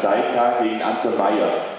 Seika gegen Anton Meyer.